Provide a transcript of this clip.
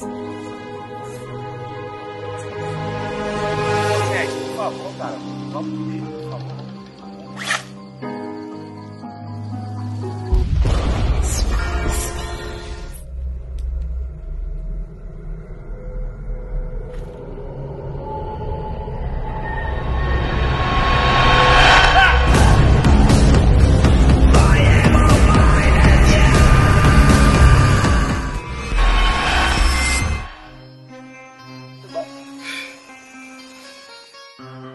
Gente, por favor, cara, vamos pedir, por favor. Mm-hmm.